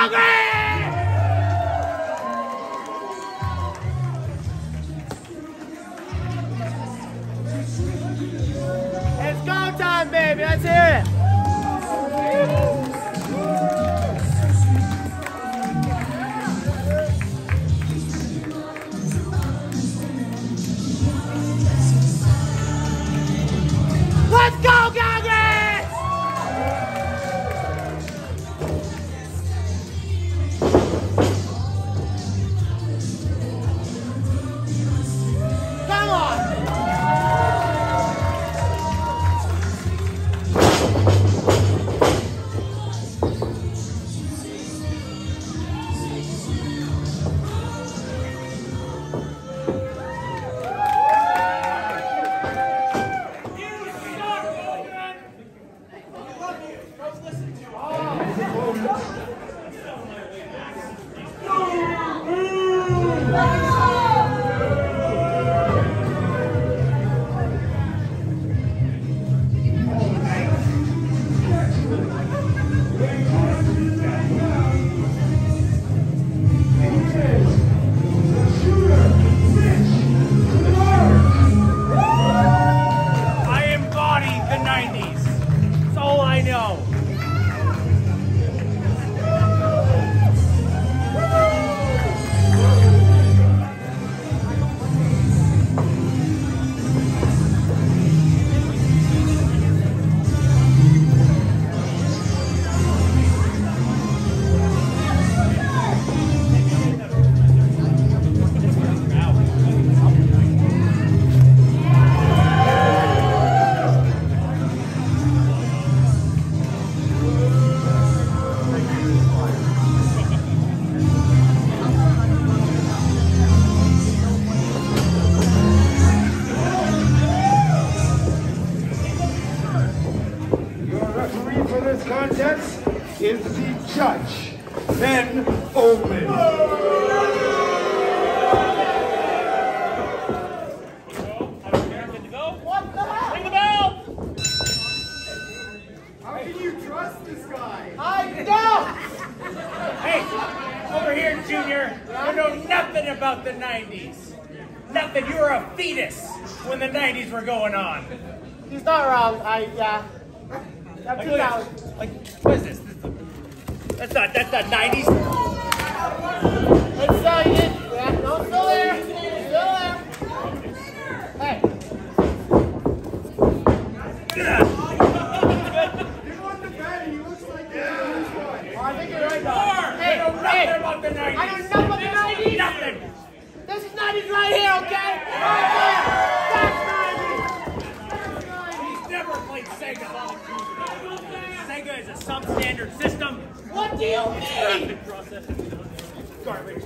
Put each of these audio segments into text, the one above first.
hungry! the 90s. Nothing, you were a fetus when the 90s were going on. He's not wrong, I, yeah. Like. Like, what is this? that's not, that's not 90s. It's, uh, it, yeah, no, still there. I don't He's right here, okay? Right here. He's never played Sega. Sega is a substandard system. What do you mean? Garbage.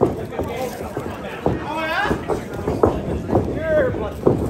Oh, yeah? You're a bunch of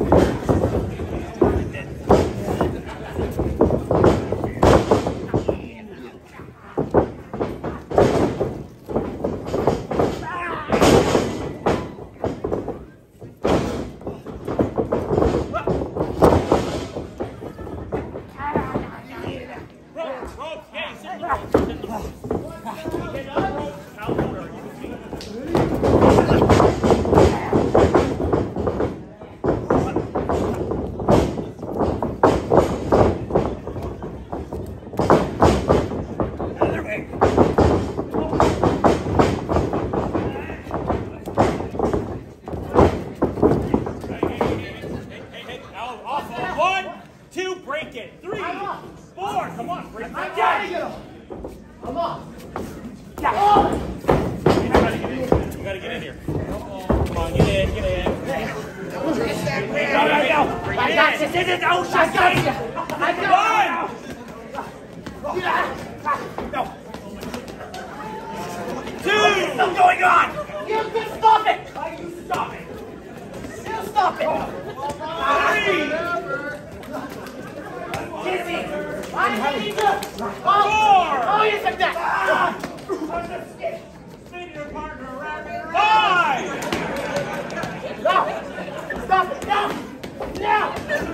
de gaúcha,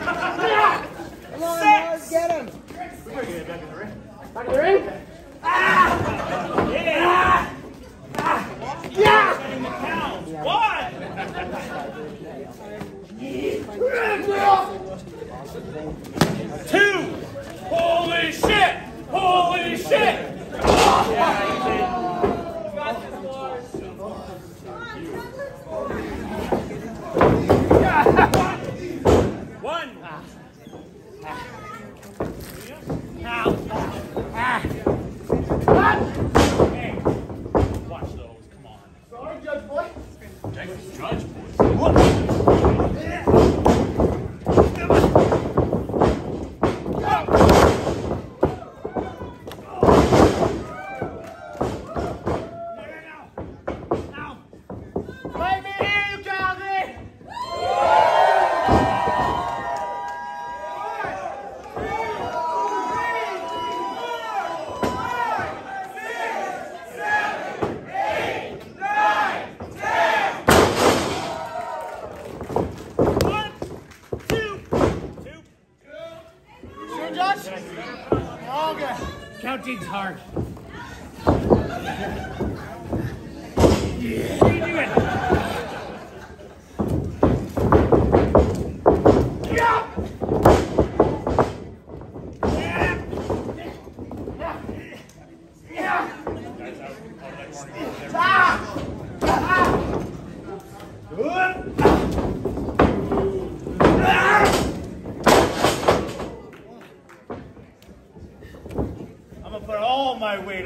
Come on, Six. get him. We gotta get it back in the ring. Back in the ring? Ah! Yeah! Ah! Yeah! One! Two! Holy shit! Holy shit! Yeah, you did. Got this, Lars. Counting's hard. What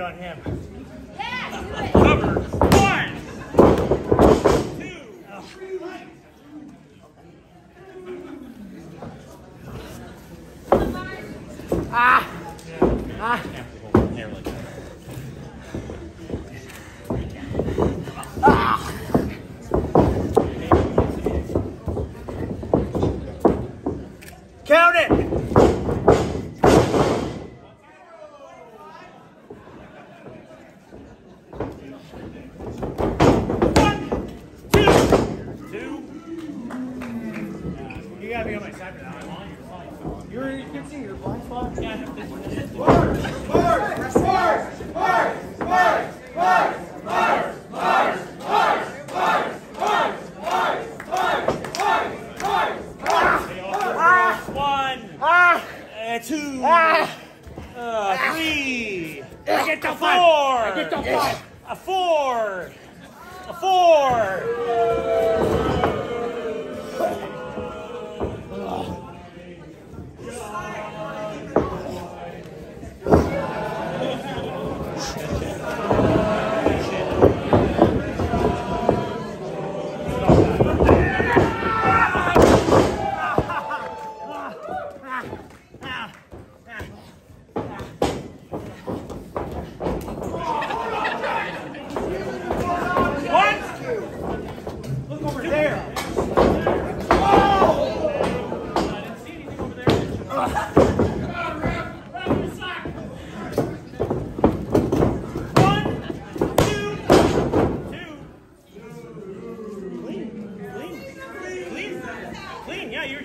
on him. Cover. One. Two. Ah. Ah. There, ah like that. Count it! One, two, two. You gotta be on my side for that. I'm on your side. You're, you can see your blind spot. Yeah, this is One, uh, two, uh, three, I get the four, I get the five, a four, a four.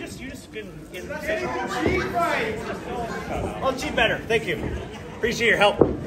Just you just getting getting. I'll cheat better. Thank you. Appreciate your help. One,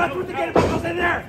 I'm the supposed to it, in there!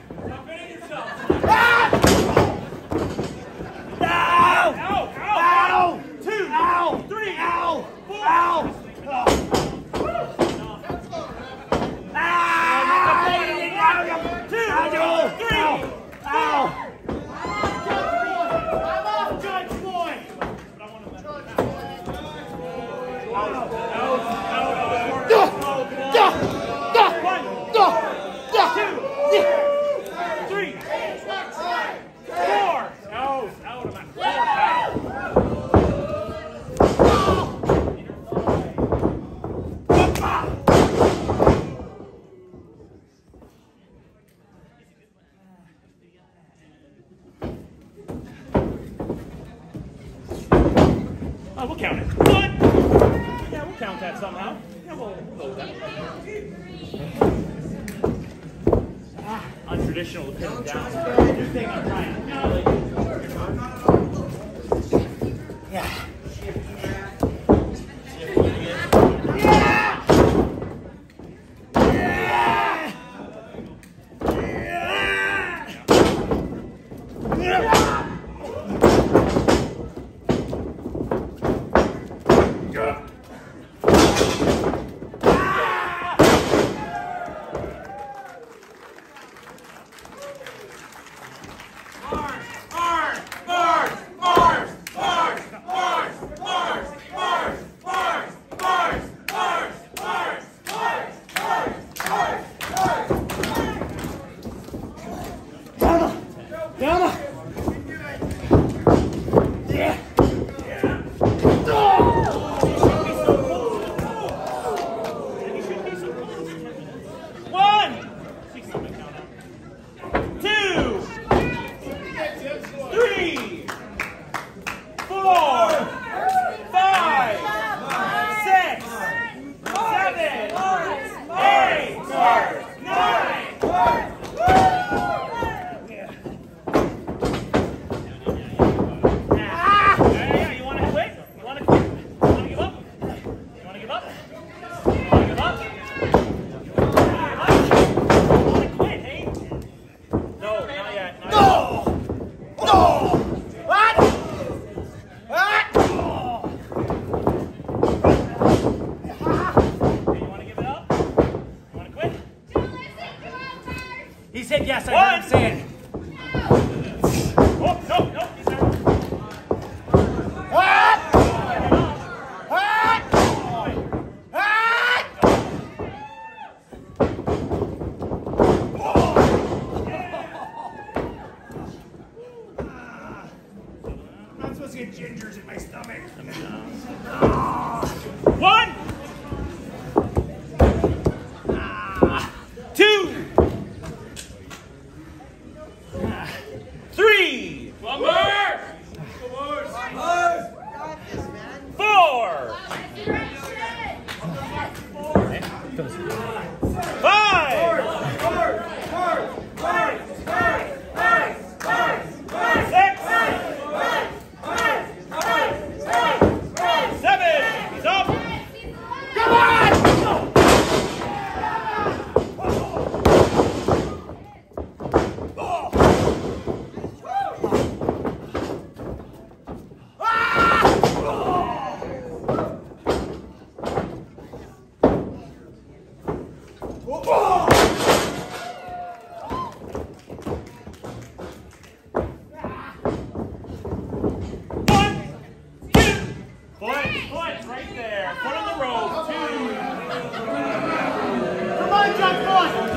Come on.